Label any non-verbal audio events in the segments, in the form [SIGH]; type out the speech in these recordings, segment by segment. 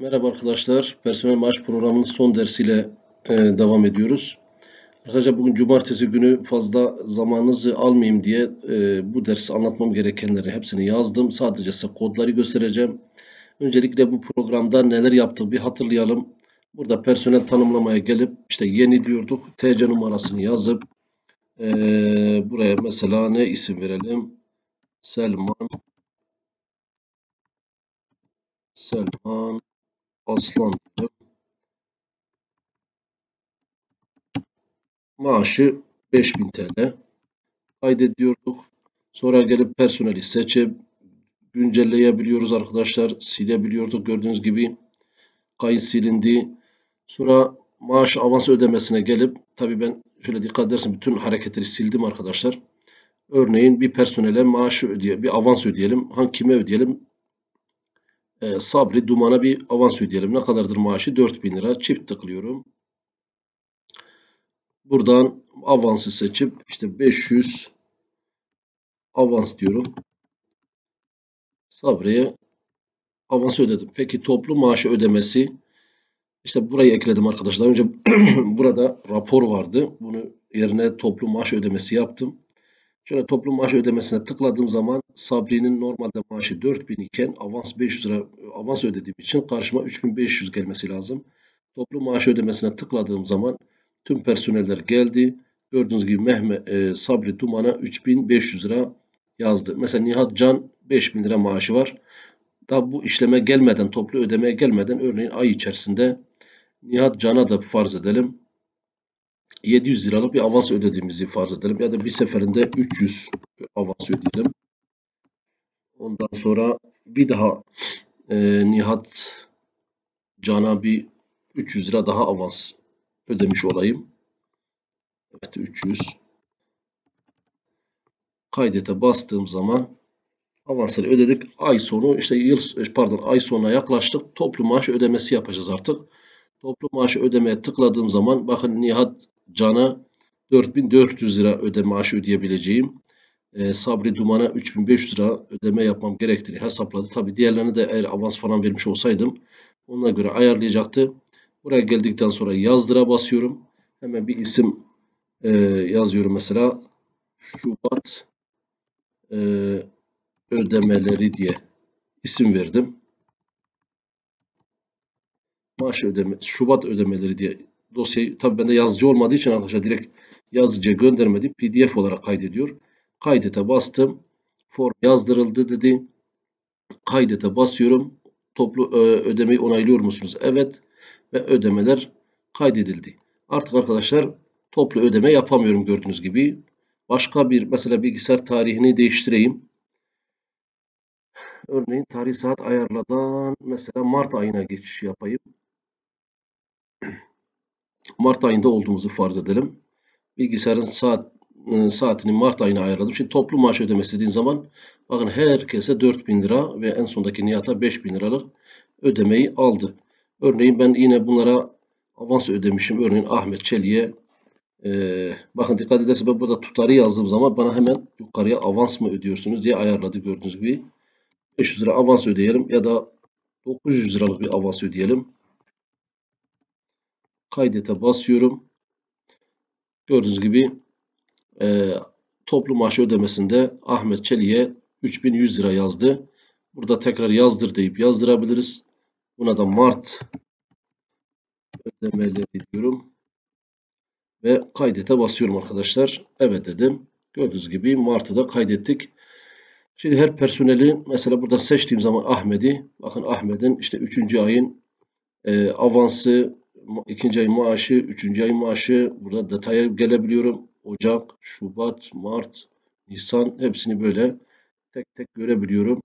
Merhaba arkadaşlar. Personel maaş programının son dersiyle e, devam ediyoruz. Arkadaşlar bugün cumartesi günü fazla zamanınızı almayayım diye e, bu dersi anlatmam gerekenleri hepsini yazdım. Sadece size kodları göstereceğim. Öncelikle bu programda neler yaptık bir hatırlayalım. Burada personel tanımlamaya gelip işte yeni diyorduk. TC numarasını yazıp e, buraya mesela ne isim verelim? Selman Selman Aslan. Maaşı 5000 TL. Kaydediyorduk. Sonra gelip personeli seçip güncelleyebiliyoruz arkadaşlar. Silebiliyorduk gördüğünüz gibi. Kayıt silindi. Sonra maaş avans ödemesine gelip tabi ben şöyle dikkat edersin bütün hareketleri sildim arkadaşlar. Örneğin bir personele maaşı ödeye, bir avans ödeyelim. Hangi kime ödeyelim? Ee, Sabri Duman'a bir avans ödeyelim. Ne kadardır maaşı? 4000 lira. Çift tıklıyorum. Buradan avansı seçip işte 500 avans diyorum. Sabri'ye avans ödedim. Peki toplu maaşı ödemesi işte burayı ekledim arkadaşlar. Önce [CLEARS THROAT] burada rapor vardı. Bunu yerine toplu maaş ödemesi yaptım. Şöyle toplu maaş ödemesine tıkladığım zaman Sabri'nin normalde maaşı 4000 iken avans 500 lira avans ödediğim için karşıma 3500 gelmesi lazım. Toplu maaş ödemesine tıkladığım zaman tüm personeller geldi. Gördüğünüz gibi Mehmet e, Sabri Duman'a 3500 lira yazdı. Mesela Nihat Can 5000 lira maaşı var. Daha bu işleme gelmeden, toplu ödemeye gelmeden örneğin ay içerisinde Nihat Can'a da farz edelim. 700 liralık bir avans ödediğimizi farz edelim. Ya da bir seferinde 300 avans ödeyelim. Ondan sonra bir daha e, Nihat Can'a bir 300 lira daha avans ödemiş olayım. Evet 300. Kaydete bastığım zaman avansları ödedik. Ay sonu işte yıl pardon ay sonuna yaklaştık. Toplu maaş ödemesi yapacağız artık. Toplu maaşı ödemeye tıkladığım zaman bakın Nihat Can'a 4400 lira ödeme maaşı ödeyebileceğim. E, Sabri Duman'a 3500 lira ödeme yapmam gerektiğini hesapladı. Tabi diğerlerini de eğer avans falan vermiş olsaydım ona göre ayarlayacaktı. Buraya geldikten sonra yazdıra basıyorum. Hemen bir isim e, yazıyorum mesela. Şubat e, ödemeleri diye isim verdim. Maaş ödeme, Şubat ödemeleri diye dosyayı tabi bende yazıcı olmadığı için arkadaşlar direkt yazıcıya göndermedi. PDF olarak kaydediyor. Kaydete bastım. Form yazdırıldı dedi. Kaydete basıyorum. Toplu ödemeyi onaylıyor musunuz? Evet. Ve ödemeler kaydedildi. Artık arkadaşlar toplu ödeme yapamıyorum gördüğünüz gibi. Başka bir mesela bilgisayar tarihini değiştireyim. Örneğin tarih saat ayarladan mesela Mart ayına geçiş yapayım. Mart ayında olduğumuzu farz edelim. Bilgisayarın saat e, saatini Mart ayına ayarladım. Şimdi toplu maaş ödemesi dediğin zaman bakın herkese 4000 lira ve en sondaki niyata 5000 liralık ödemeyi aldı. Örneğin ben yine bunlara avans ödemişim. Örneğin Ahmet Çelik'e e, bakın dikkat ederseniz ben burada tutarı yazdığım zaman bana hemen yukarıya avans mı ödüyorsunuz diye ayarladı gördüğünüz gibi. 500 lira avans ödeyelim ya da 900 liralık bir avans ödeyelim. Kaydete basıyorum. Gördüğünüz gibi e, toplu maaş ödemesinde Ahmet Çelik'e 3100 lira yazdı. Burada tekrar yazdır deyip yazdırabiliriz. Buna da Mart ödemeleri diyorum. Ve kaydete basıyorum arkadaşlar. Evet dedim. Gördüğünüz gibi Mart'ı da kaydettik. Şimdi her personeli mesela burada seçtiğim zaman Ahmet'i bakın Ahmet'in işte 3. ayın e, avansı, 2. ayın maaşı, 3. ayın maaşı burada detaya gelebiliyorum. Ocak, Şubat, Mart, Nisan hepsini böyle tek tek görebiliyorum.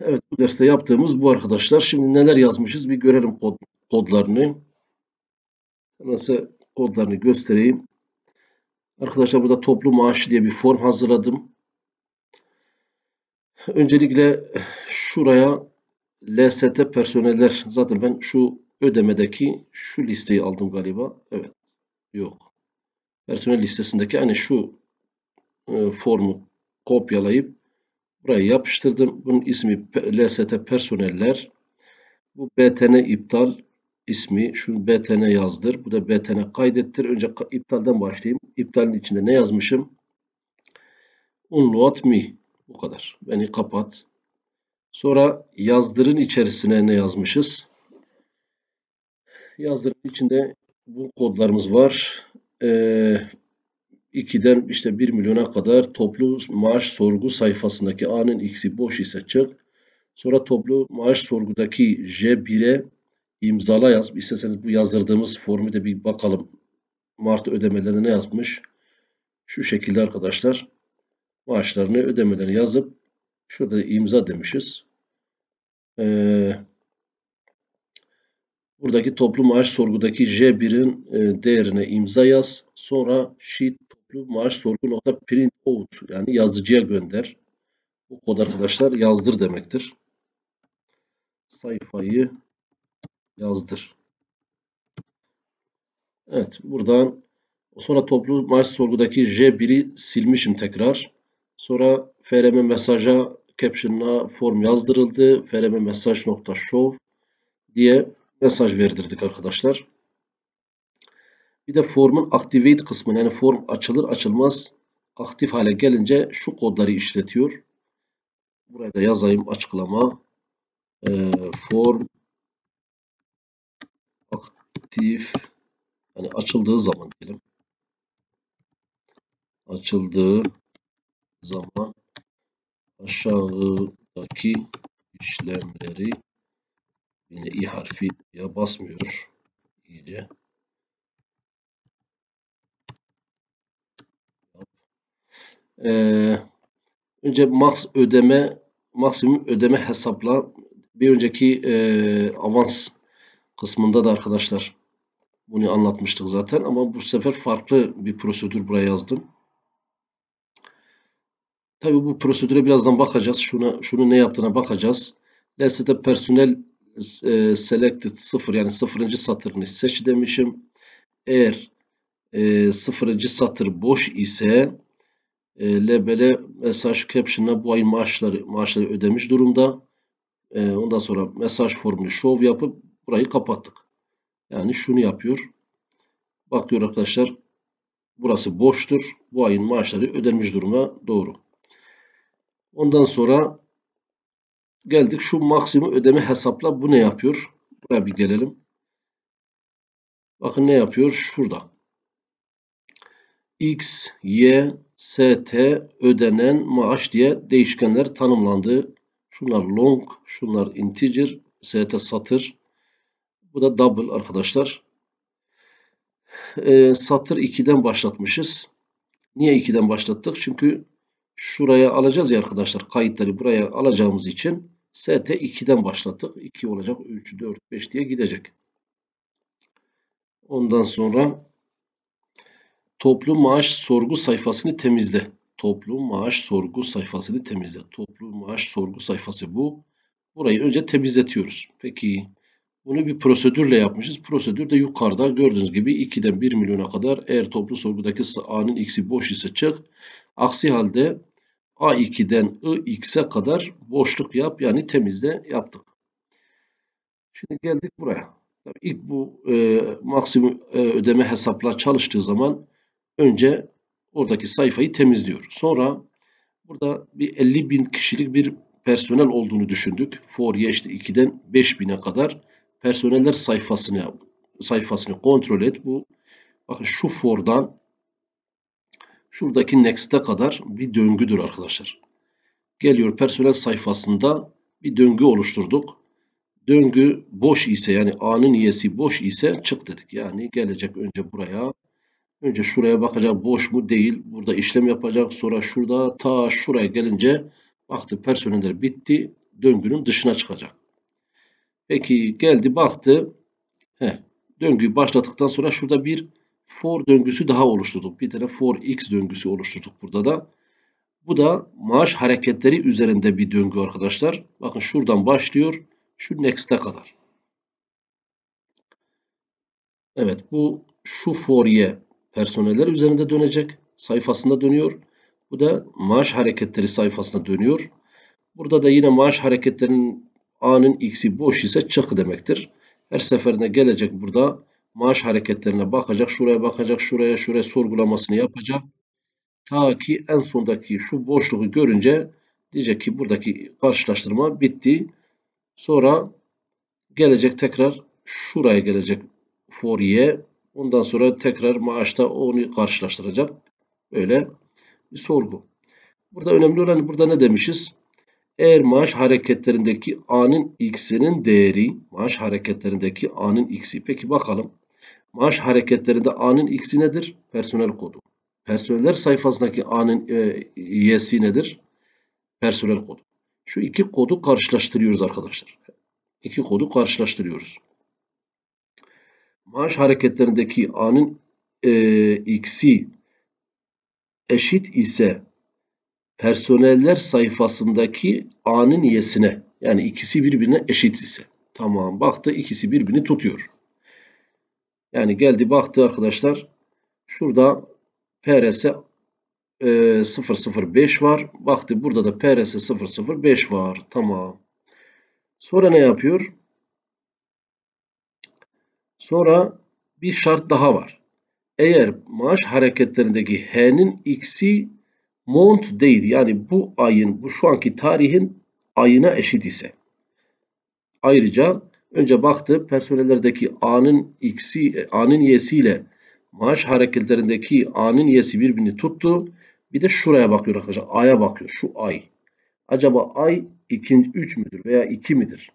Evet bu derste yaptığımız bu arkadaşlar. Şimdi neler yazmışız bir görelim kod, kodlarını. Nasıl kodlarını göstereyim. Arkadaşlar burada toplu maaşı diye bir form hazırladım. Öncelikle şuraya LST personeller zaten ben şu ödemedeki şu listeyi aldım galiba. Evet. Yok. Personel listesindeki hani şu e, formu kopyalayıp Buraya yapıştırdım. Bunun ismi LST personeller. Bu BTN iptal ismi. Şunu BTN yazdır. Bu da BTN kaydettir. Önce iptalden başlayayım. İptalin içinde ne yazmışım? Unload me. Bu kadar. Beni kapat. Sonra yazdırın içerisine ne yazmışız? Yazdırın içinde bu kodlarımız var. Ee, 2'den işte 1 milyona kadar toplu maaş sorgu sayfasındaki A'nın X'i boş ise çık. Sonra toplu maaş sorgudaki J1'e imzala yaz. İsterseniz bu yazdırdığımız formu da bir bakalım. Mart ödemelerinde ne yazmış? Şu şekilde arkadaşlar. Maaşlarını ödemeden yazıp şurada da imza demişiz. Ee, buradaki toplu maaş sorgudaki J1'in e, değerine imza yaz. Sonra sheet toplu maaş sorgu nokta print out yani yazıcıya gönder. Bu kod arkadaşlar yazdır demektir. Sayfayı yazdır. Evet buradan sonra toplu maaş sorgudaki J1'i silmişim tekrar. Sonra FRM mesaja caption'ına form yazdırıldı. frm mesaj nokta show diye mesaj verdirdik arkadaşlar. Bir de formun activate kısmı yani form açılır açılmaz aktif hale gelince şu kodları işletiyor. Buraya da yazayım açıklama. E, form aktif yani açıldığı zaman diyelim. Açıldığı zaman aşağıdaki işlemleri yine i harfi ya basmıyor iyice. Ee, önce max ödeme maksimum ödeme hesapla bir önceki e, avans kısmında da arkadaşlar bunu anlatmıştık zaten ama bu sefer farklı bir prosedür buraya yazdım. Tabii bu prosedüre birazdan bakacağız. Şuna, şunu ne yaptığına bakacağız. LST personel e, selected 0 yani sıfırıncı satırını seç demişim. Eğer e, satır boş ise e, LBL mesaj caption'a bu ayın maaşları maaşları ödemiş durumda. E, ondan sonra mesaj formunu show yapıp burayı kapattık. Yani şunu yapıyor. Bakıyor arkadaşlar. Burası boştur. Bu ayın maaşları ödenmiş duruma doğru. Ondan sonra geldik şu maksimum ödeme hesapla. Bu ne yapıyor? Buraya bir gelelim. Bakın ne yapıyor? Şurada. X, Y, ST ödenen maaş diye değişkenler tanımlandı. Şunlar long, şunlar integer, ST satır. Bu da double arkadaşlar. E, satır 2'den başlatmışız. Niye 2'den başlattık? Çünkü şuraya alacağız ya arkadaşlar kayıtları buraya alacağımız için ST 2'den başlattık. 2 olacak 3, 4, 5 diye gidecek. Ondan sonra toplu maaş sorgu sayfasını temizle. Toplu maaş sorgu sayfasını temizle. Toplu maaş sorgu sayfası bu. Burayı önce temizletiyoruz. Peki bunu bir prosedürle yapmışız. Prosedür de yukarıda gördüğünüz gibi 2'den 1 milyona kadar eğer toplu sorgudaki A'nın x'i boş ise çık. Aksi halde A2'den IX'e kadar boşluk yap yani temizle yaptık. Şimdi geldik buraya. Tabii ilk bu e, maksimum e, ödeme hesapla çalıştığı zaman önce oradaki sayfayı temizliyor. Sonra burada bir 50 bin kişilik bir personel olduğunu düşündük. For'ya işte 2'den 5000'e kadar personeller sayfasını sayfasını kontrol et. Bu bakın şu for'dan şuradaki next'e kadar bir döngüdür arkadaşlar. Geliyor personel sayfasında bir döngü oluşturduk. Döngü boş ise yani A'nın iyesi boş ise çık dedik. Yani gelecek önce buraya. Önce şuraya bakacak boş mu değil. Burada işlem yapacak. Sonra şurada ta şuraya gelince baktı personeller bitti. Döngünün dışına çıkacak. Peki geldi baktı. Heh, döngüyü başlattıktan sonra şurada bir for döngüsü daha oluşturduk. Bir tane for x döngüsü oluşturduk burada da. Bu da maaş hareketleri üzerinde bir döngü arkadaşlar. Bakın şuradan başlıyor. Şu next'e kadar. Evet bu şu for y personeller üzerinde dönecek. Sayfasında dönüyor. Bu da maaş hareketleri sayfasında dönüyor. Burada da yine maaş hareketlerinin A'nın X'i boş ise çık demektir. Her seferinde gelecek burada maaş hareketlerine bakacak. Şuraya bakacak, şuraya, şuraya sorgulamasını yapacak. Ta ki en sondaki şu boşluğu görünce diyecek ki buradaki karşılaştırma bitti. Sonra gelecek tekrar şuraya gelecek y. Ondan sonra tekrar maaşta onu karşılaştıracak. Böyle bir sorgu. Burada önemli olan burada ne demişiz? Eğer maaş hareketlerindeki A'nın X'inin değeri, maaş hareketlerindeki A'nın X'i. Peki bakalım. Maaş hareketlerinde A'nın X'i nedir? Personel kodu. Personeller sayfasındaki A'nın e, Y'si nedir? Personel kodu. Şu iki kodu karşılaştırıyoruz arkadaşlar. İki kodu karşılaştırıyoruz. Maaş hareketlerindeki A'nın e, X'i eşit ise personeller sayfasındaki A'nın Y'sine yani ikisi birbirine eşit ise. Tamam baktı ikisi birbirini tutuyor. Yani geldi baktı arkadaşlar. Şurada PRS e, 005 var. Baktı burada da PRS 005 var. Tamam. Sonra ne yapıyor? Sonra bir şart daha var. Eğer maaş hareketlerindeki H'nin X'i mont değil yani bu ayın bu şu anki tarihin ayına eşit ise. Ayrıca önce baktı personellerdeki A'nın X'i A'nın Y'si ile maaş hareketlerindeki A'nın Y'si birbirini tuttu. Bir de şuraya bakıyor arkadaşlar. A'ya bakıyor. Şu ay. Acaba ay 2, 3 müdür veya 2 midir?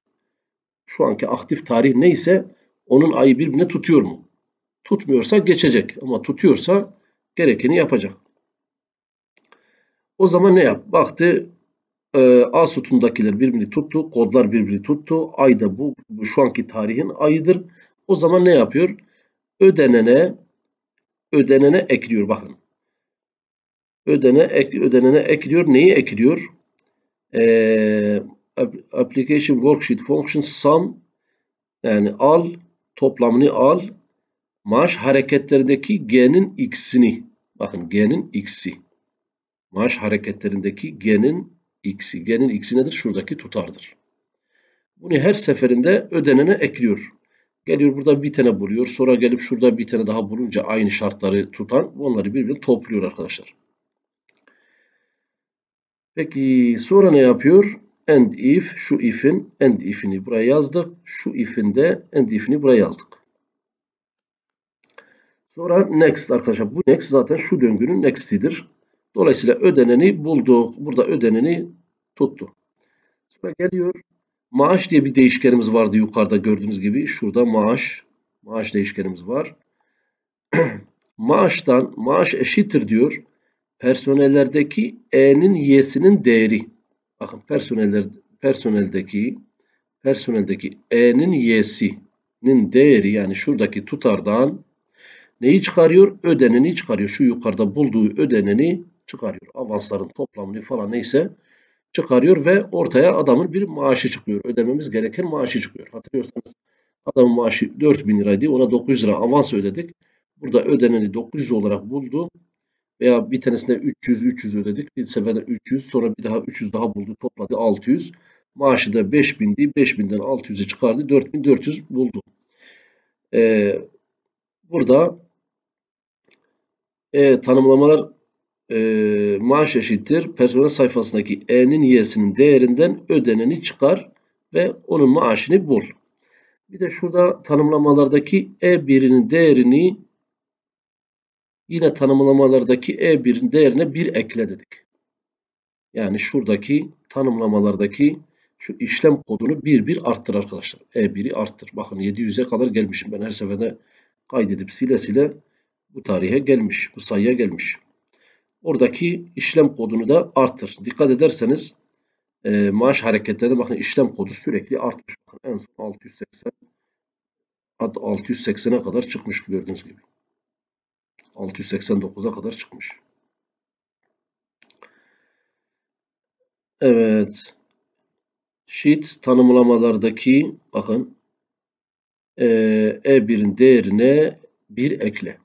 Şu anki aktif tarih neyse onun ayı birbirine tutuyor mu? Tutmuyorsa geçecek ama tutuyorsa gerekeni yapacak. O zaman ne yap? Baktı e, A sütundakiler birbirini tuttu, kodlar birbirini tuttu. Ay da bu, bu şu anki tarihin ayıdır. O zaman ne yapıyor? Ödenene ödenene ekliyor bakın. Ödene ek, ödenene ekliyor. Neyi ekliyor? Ee, application worksheet function sum yani al toplamını al maaş hareketlerindeki g'nin x'ini bakın g'nin x'i maaş hareketlerindeki g'nin x'i g'nin x'i nedir? Şuradaki tutardır. Bunu her seferinde ödenene ekliyor. Geliyor burada bir tane buluyor. Sonra gelip şurada bir tane daha bulunca aynı şartları tutan onları birbirine topluyor arkadaşlar. Peki sonra ne yapıyor? And if şu if'in and if'ini buraya yazdık. Şu if'in de and if'ini buraya yazdık. Sonra next arkadaşlar. Bu next zaten şu döngünün next'idir. Dolayısıyla ödeneni bulduk. Burada ödeneni tuttu. Sonra geliyor. Maaş diye bir değişkenimiz vardı yukarıda gördüğünüz gibi. Şurada maaş. Maaş değişkenimiz var. [CLEARS THROAT] Maaştan maaş eşittir diyor. Personellerdeki E'nin Y'sinin değeri. Bakın personeller personeldeki personeldeki E'nin Y'sinin değeri yani şuradaki tutardan neyi çıkarıyor? Ödeneni çıkarıyor. Şu yukarıda bulduğu ödeneni çıkarıyor. Avansların toplamını falan neyse çıkarıyor ve ortaya adamın bir maaşı çıkıyor. Ödememiz gereken maaşı çıkıyor. Hatırlıyorsanız adamın maaşı 4000 liraydı. Ona 900 lira avans ödedik. Burada ödeneni 900 olarak buldu. Veya bir tanesinde 300 300 ödedik. Bir seferde 300 sonra bir daha 300 daha buldu. Topladı 600. Maaşı da 5000'di. 5000'den 600'ü çıkardı. 4400 buldu. Ee, burada e, tanımlamalar e, maaş eşittir. Personel sayfasındaki E'nin Y'sinin değerinden ödeneni çıkar ve onun maaşını bul. Bir de şurada tanımlamalardaki E1'inin değerini yine tanımlamalardaki E1'in değerine 1 ekle dedik. Yani şuradaki tanımlamalardaki şu işlem kodunu 1 1 arttır arkadaşlar. E1'i arttır. Bakın 700'e kadar gelmişim. Ben her seferinde kaydedip sile sile bu tarihe gelmiş. Bu sayıya gelmiş. Oradaki işlem kodunu da arttır. Dikkat ederseniz e, maaş hareketlerine bakın işlem kodu sürekli artmış. Bakın en son 680 680'e kadar çıkmış gördüğünüz gibi. 689'a kadar çıkmış. Evet. Sheet tanımlamalardaki bakın E1'in değerine 1 ekle.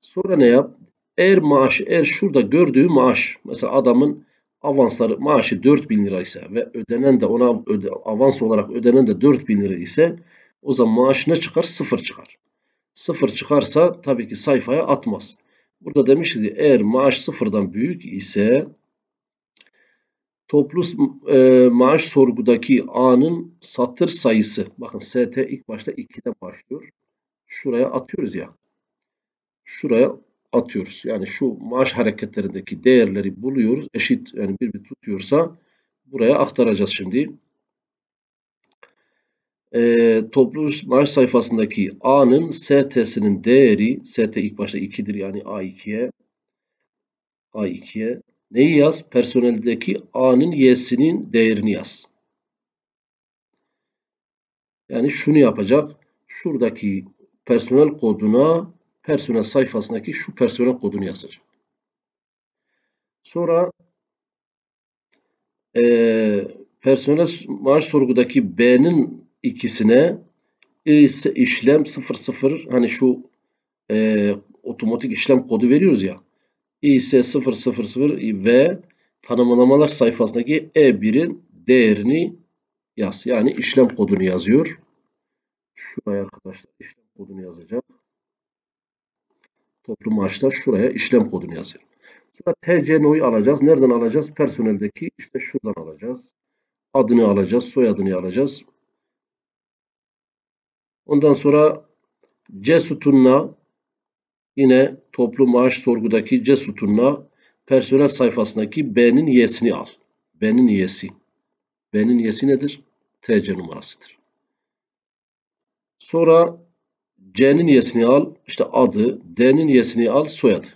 Sonra ne yap? Eğer maaş, eğer şurada gördüğü maaş, mesela adamın avansları maaşı 4000 lira ise ve ödenen de ona öde, avans olarak ödenen de 4000 lira ise o zaman maaş ne çıkar? Sıfır çıkar. Sıfır çıkarsa tabii ki sayfaya atmaz. Burada demiş ki eğer maaş sıfırdan büyük ise toplu e, maaş sorgudaki A'nın satır sayısı. Bakın ST ilk başta 2'den başlıyor. Şuraya atıyoruz ya. Şuraya atıyoruz. Yani şu maaş hareketlerindeki değerleri buluyoruz. Eşit yani bir bir tutuyorsa buraya aktaracağız şimdi. E, toplu maaş sayfasındaki A'nın ST'sinin değeri ST ilk başta 2'dir yani A2'ye A2'ye neyi yaz? Personeldeki A'nın Y'sinin değerini yaz. Yani şunu yapacak. Şuradaki personel koduna personel sayfasındaki şu personel kodunu yazacak. Sonra e, personel maaş sorgudaki B'nin ikisine ise işlem 00 hani şu e, otomatik işlem kodu veriyoruz ya. ise 000 ve tanımlamalar sayfasındaki E1'in değerini yaz. Yani işlem kodunu yazıyor. Şuraya arkadaşlar işlem kodunu yazacak. Toplu maaşta şuraya işlem kodunu yazıyor. Sonra TCNO'yu alacağız. Nereden alacağız? Personeldeki işte şuradan alacağız. Adını alacağız, soyadını alacağız. Ondan sonra C sütununa yine toplu maaş sorgudaki C sütununa personel sayfasındaki B'nin y'sini al. B'nin y'si. B'nin y'si nedir? TC numarasıdır. Sonra C'nin y'sini al. işte adı. D'nin y'sini al. Soyadı.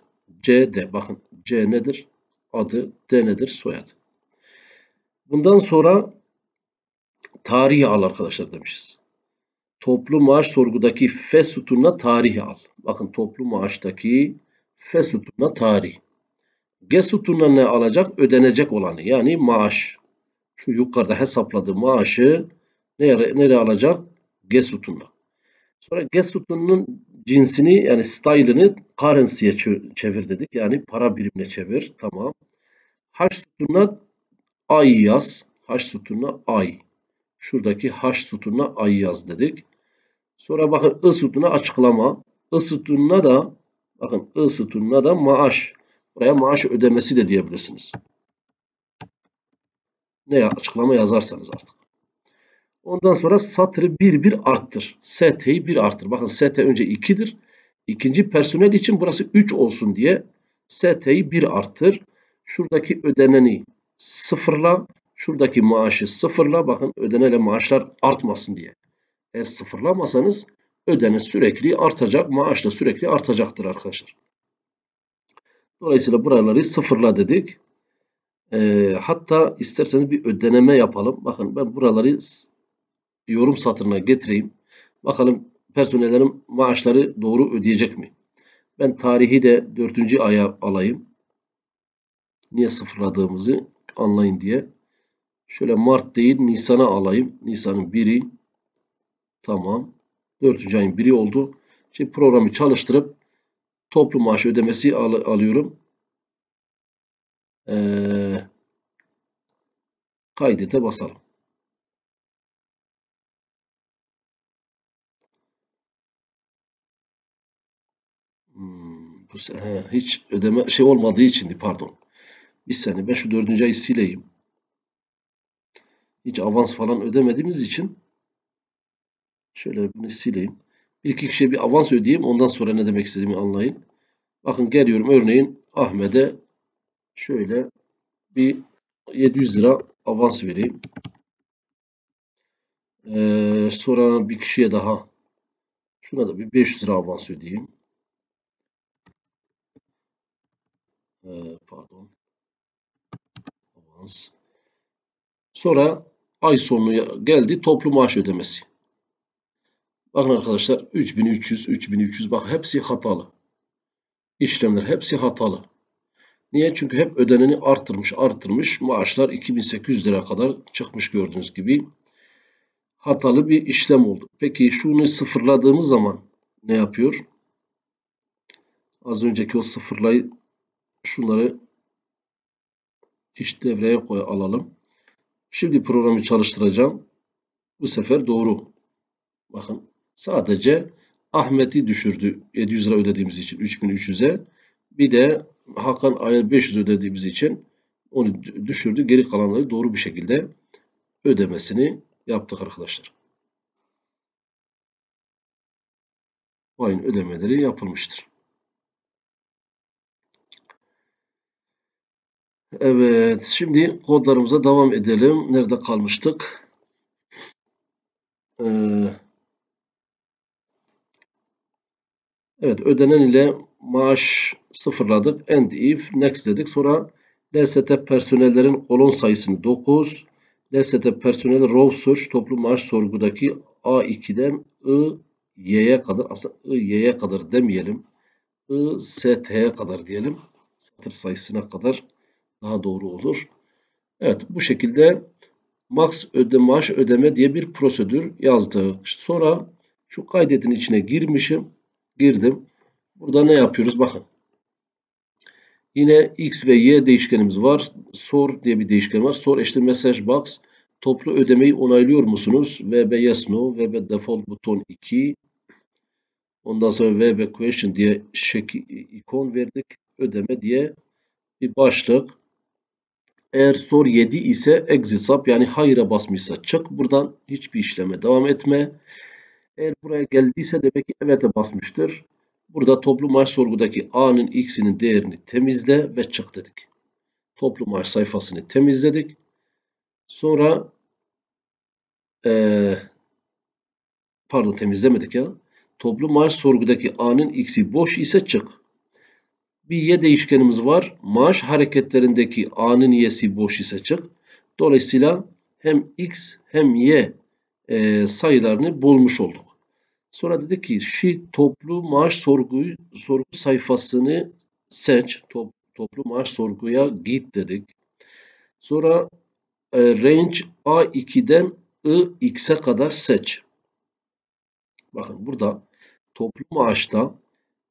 C, D. Bakın C nedir? Adı. D nedir? Soyadı. Bundan sonra tarihi al arkadaşlar demişiz. Toplu maaş sorgudaki F sütununa tarihi al. Bakın toplu maaştaki F sütununa tarih. G sütununa ne alacak? Ödenecek olanı yani maaş. Şu yukarıda hesapladığı maaşı nereye, nereye alacak? G sütununa. Sonra G sütununun cinsini yani style'ını currency'ye çevir dedik. Yani para birimine çevir. Tamam. H sütununa ay yaz. H sütununa ay. Şuradaki H sütununa ay yaz dedik. Sonra bakın I sütununa açıklama. I sütununa da bakın I sütununa da maaş. Buraya maaş ödemesi de diyebilirsiniz. Ne açıklama yazarsanız artık. Ondan sonra satırı bir bir arttır. ST'yi bir arttır. Bakın ST önce 2'dir. İkinci personel için burası 3 olsun diye ST'yi bir arttır. Şuradaki ödeneni sıfırla. Şuradaki maaşı sıfırla. Bakın ödenele maaşlar artmasın diye. Eğer sıfırlamasanız ödenen sürekli artacak. Maaş da sürekli artacaktır arkadaşlar. Dolayısıyla buraları sıfırla dedik. E, hatta isterseniz bir ödeneme yapalım. Bakın ben buraları yorum satırına getireyim. Bakalım personellerin maaşları doğru ödeyecek mi? Ben tarihi de 4. aya alayım. Niye sıfırladığımızı anlayın diye. Şöyle Mart değil Nisan'a alayım. Nisan'ın biri. Tamam. 4. ayın biri oldu. Şimdi programı çalıştırıp toplu maaş ödemesi al alıyorum. Ee, kaydete basalım. Bu he, hiç ödeme şey olmadığı içindi pardon. Bir saniye ben şu dördüncü ayı sileyim. Hiç avans falan ödemediğimiz için şöyle bunu sileyim. Bir iki kişiye bir avans ödeyeyim. Ondan sonra ne demek istediğimi anlayın. Bakın geliyorum örneğin Ahmet'e şöyle bir 700 lira avans vereyim. Ee, sonra bir kişiye daha şuna da bir 500 lira avans ödeyeyim. Ee, pardon. Avans. Sonra ay sonu geldi toplu maaş ödemesi. Bakın arkadaşlar 3300, 3300 bak hepsi hatalı. İşlemler hepsi hatalı. Niye? Çünkü hep ödeneni arttırmış arttırmış. Maaşlar 2800 lira kadar çıkmış gördüğünüz gibi. Hatalı bir işlem oldu. Peki şunu sıfırladığımız zaman ne yapıyor? Az önceki o sıfırlayı şunları iş devreye koy alalım. Şimdi programı çalıştıracağım. Bu sefer doğru. Bakın sadece Ahmet'i düşürdü 700 lira ödediğimiz için 3300'e. Bir de Hakan ayı 500 ödediğimiz için onu düşürdü. Geri kalanları doğru bir şekilde ödemesini yaptık arkadaşlar. Bu ayın ödemeleri yapılmıştır. Evet, şimdi kodlarımıza devam edelim. Nerede kalmıştık? Ee, evet, ödenen ile maaş sıfırladık. End if, next dedik. Sonra LST personellerin kolon sayısını 9. LST personel row search toplu maaş sorgudaki A2'den I, Y'ye kadar aslında I, Y'ye kadar demeyelim. I, ST'ye kadar diyelim. Satır sayısına kadar daha doğru olur. Evet bu şekilde max öde maaş ödeme diye bir prosedür yazdık. Sonra şu kaydetin içine girmişim. Girdim. Burada ne yapıyoruz? Bakın. Yine x ve y değişkenimiz var. Sor diye bir değişken var. Sor eşittir message box. Toplu ödemeyi onaylıyor musunuz? VB yes no. VB default buton 2. Ondan sonra VB question diye şekil, ikon verdik. Ödeme diye bir başlık. Eğer sor 7 ise exit yani hayır'a basmışsa çık. Buradan hiçbir işleme devam etme. Eğer buraya geldiyse demek ki evet'e basmıştır. Burada toplu maaş sorgudaki A'nın X'inin değerini temizle ve çık dedik. Toplu maaş sayfasını temizledik. Sonra ee, pardon temizlemedik ya. Toplu maaş sorgudaki A'nın X'i boş ise çık. Bir Y değişkenimiz var. Maaş hareketlerindeki A'nın Y'si boş ise çık. Dolayısıyla hem X hem Y e, sayılarını bulmuş olduk. Sonra dedi ki şu toplu maaş sorguyu, sorgu sayfasını seç. Top, toplu maaş sorguya git dedik. Sonra e, range A2'den I-X'e kadar seç. Bakın burada toplu maaşta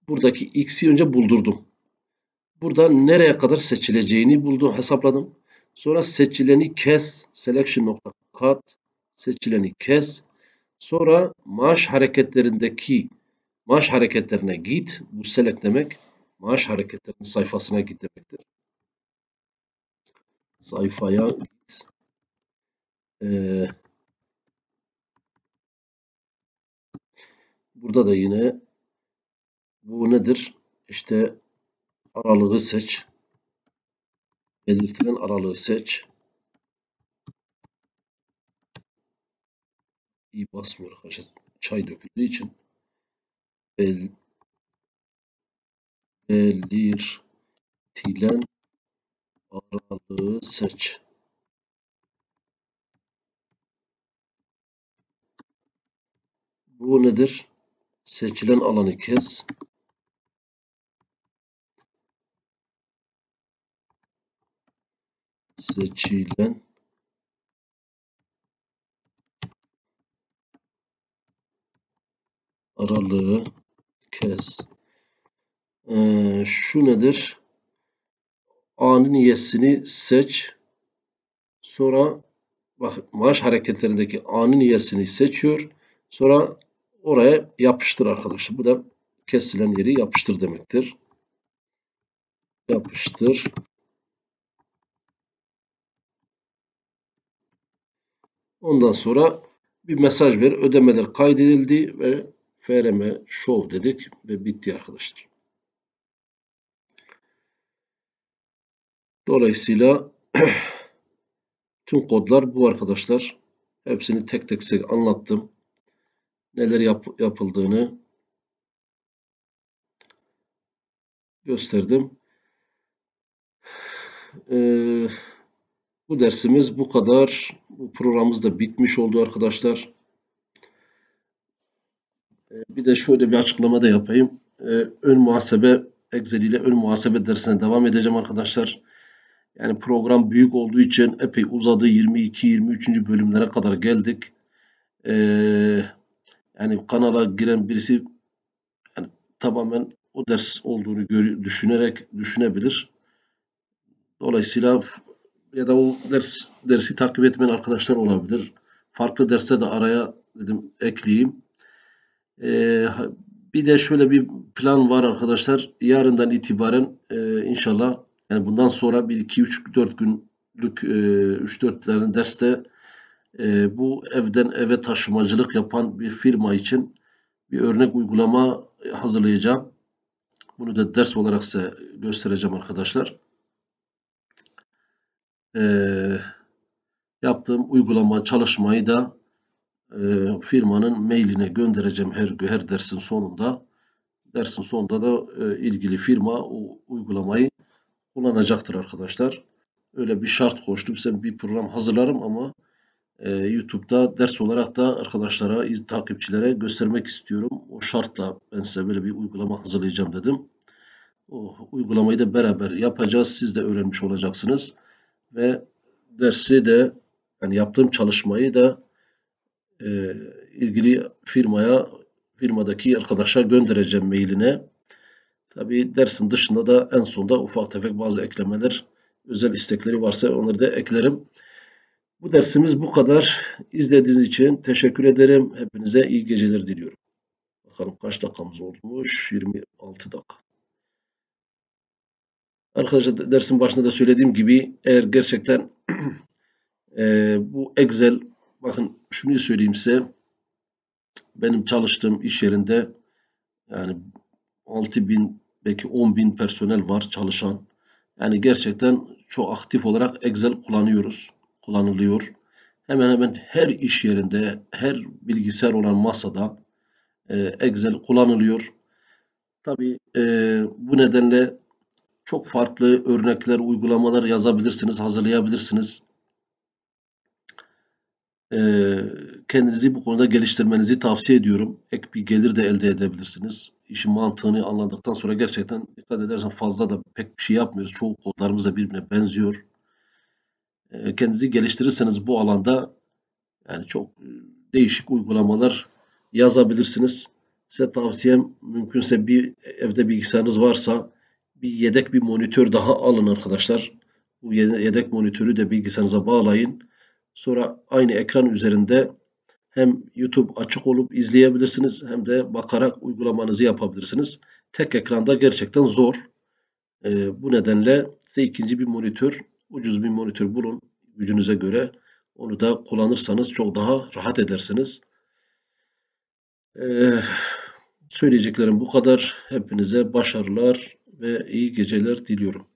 buradaki X'i önce buldurdum. Burada nereye kadar seçileceğini buldum, hesapladım. Sonra seçileni kes, selection nokta cut, seçileni kes. Sonra maaş hareketlerindeki maaş hareketlerine git. Bu select demek. Maaş hareketlerinin sayfasına git demektir. Sayfaya git. Ee, burada da yine bu nedir? İşte aralığı seç. Belirtilen aralığı seç. İyi basmıyor arkadaşlar. Çay döküldüğü için. Bel, belirtilen aralığı seç. Bu nedir? Seçilen alanı kes. Seçilen aralığı kes. Ee, şu nedir? A'nın y'sini seç. Sonra bak maaş hareketlerindeki A'nın y'sini seçiyor. Sonra oraya yapıştır arkadaşlar. Bu da kesilen yeri yapıştır demektir. Yapıştır. Ondan sonra bir mesaj ver. Ödemeler kaydedildi ve FRM show dedik ve bitti arkadaşlar. Dolayısıyla [CLEARS THROAT] tüm kodlar bu arkadaşlar. Hepsini tek tek size anlattım. Neler yap yapıldığını gösterdim. Ee, bu dersimiz bu kadar. Bu programımız da bitmiş oldu arkadaşlar. Ee, bir de şöyle bir açıklama da yapayım. Ee, ön muhasebe Excel ile ön muhasebe dersine devam edeceğim arkadaşlar. Yani program büyük olduğu için epey uzadı. 22-23. bölümlere kadar geldik. Ee, yani kanala giren birisi yani tamamen o ders olduğunu düşünerek düşünebilir. Dolayısıyla ya da o ders dersi takip etmeyen arkadaşlar olabilir. Farklı derste de araya dedim ekleyeyim. Ee, bir de şöyle bir plan var arkadaşlar. Yarından itibaren e, inşallah yani bundan sonra bir 2 3 4 günlük e, 3 4 tane derste e, bu evden eve taşımacılık yapan bir firma için bir örnek uygulama hazırlayacağım. Bunu da ders olarak size göstereceğim arkadaşlar. Ee, yaptığım uygulama çalışmayı da e, firmanın mailine göndereceğim her her dersin sonunda. Dersin sonunda da e, ilgili firma o uygulamayı kullanacaktır arkadaşlar. Öyle bir şart koştum. Size bir program hazırlarım ama e, YouTube'da ders olarak da arkadaşlara, takipçilere göstermek istiyorum. O şartla ben size böyle bir uygulama hazırlayacağım dedim. O uygulamayı da beraber yapacağız. Siz de öğrenmiş olacaksınız. Ve dersi de yani yaptığım çalışmayı da e, ilgili firmaya firmadaki arkadaşa göndereceğim mailine. Tabi dersin dışında da en sonda ufak tefek bazı eklemeler, özel istekleri varsa onları da eklerim. Bu dersimiz bu kadar. İzlediğiniz için teşekkür ederim. Hepinize iyi geceler diliyorum. Bakalım kaç dakikamız olmuş? 26 dakika. Arkadaşlar dersin başında da söylediğim gibi eğer gerçekten [CLEARS THROAT] e, bu Excel bakın şunu söyleyeyim size benim çalıştığım iş yerinde yani 6 bin belki 10 bin personel var çalışan. Yani gerçekten çok aktif olarak Excel kullanıyoruz. Kullanılıyor. Hemen hemen her iş yerinde, her bilgisayar olan masada e, Excel kullanılıyor. Tabii e, bu nedenle çok farklı örnekler, uygulamalar yazabilirsiniz, hazırlayabilirsiniz. Ee, kendinizi bu konuda geliştirmenizi tavsiye ediyorum. Ek bir gelir de elde edebilirsiniz. İşin mantığını anladıktan sonra gerçekten dikkat edersen fazla da pek bir şey yapmıyoruz. Çoğu kodlarımız da birbirine benziyor. Ee, kendinizi geliştirirseniz bu alanda yani çok e, değişik uygulamalar yazabilirsiniz. Size tavsiyem mümkünse bir evde bilgisayarınız varsa bir yedek bir monitör daha alın arkadaşlar. Bu yedek monitörü de bilgisayarınıza bağlayın. Sonra aynı ekran üzerinde hem YouTube açık olup izleyebilirsiniz hem de bakarak uygulamanızı yapabilirsiniz. Tek ekranda gerçekten zor. Ee, bu nedenle size ikinci bir monitör, ucuz bir monitör bulun gücünüze göre. Onu da kullanırsanız çok daha rahat edersiniz. Ee, söyleyeceklerim bu kadar. Hepinize başarılar ve iyi geceler diliyorum.